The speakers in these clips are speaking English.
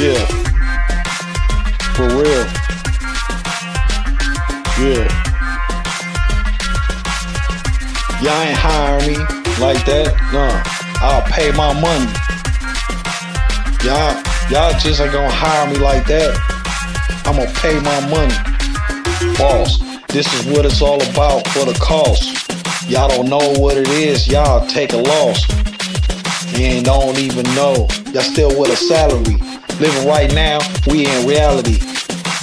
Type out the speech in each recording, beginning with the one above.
Yeah. For real. Yeah. Y'all ain't hiring me like that. Nah. I'll pay my money. Y'all, y'all just ain't gonna hire me like that. I'm gonna pay my money. Boss, this is what it's all about for the cost. Y'all don't know what it is, y'all take a loss. And don't even know. Y'all still with a salary. Living right now, we in reality.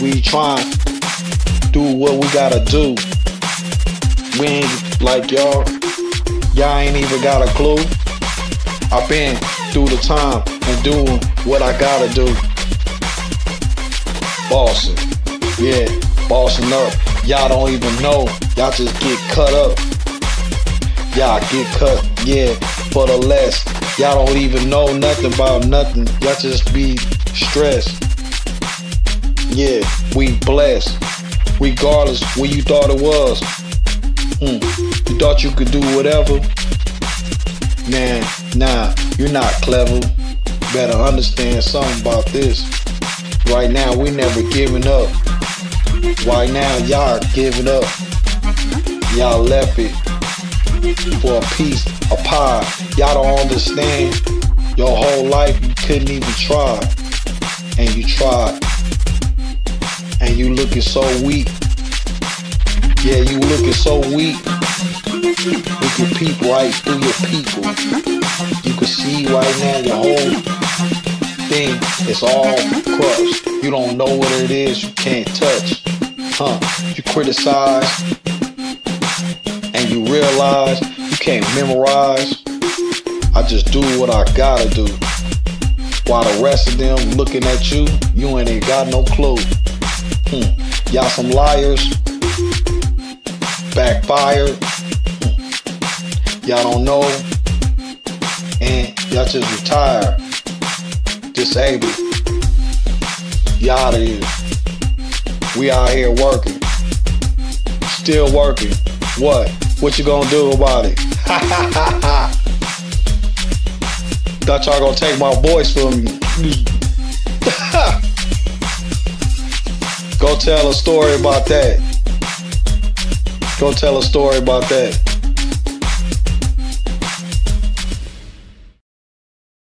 We trying do what we gotta do. We ain't like y'all. Y'all ain't even got a clue. I've been through the time and doing what I gotta do. Bossing. Yeah, bossing up. Y'all don't even know. Y'all just get cut up. Y'all get cut, yeah, for the less. Y'all don't even know nothing about nothing. Y'all just be stressed. Yeah, we blessed. Regardless where you thought it was. Hmm. You thought you could do whatever? Man, nah, you're not clever. Better understand something about this. Right now, we never giving up. Right now, y'all giving up. Y'all left it for a piece of pie. Y'all don't understand. Your whole life you couldn't even try. And you tried. And you looking so weak. Yeah, you looking so weak. You your peep right through your people. You can see right now your whole thing is all crushed. You don't know what it is you can't touch. Huh? You criticize and you realize you can't memorize. I just do what I gotta do. While the rest of them looking at you, you ain't got no clue. Hmm. Y'all some liars. Backfired. Y'all don't know. And y'all just retired. Disabled. Y'all out of here. We out here working. Still working. What? What you gonna do about it? Thought y'all gonna take my voice from me. Go tell a story about that. Go tell a story about that.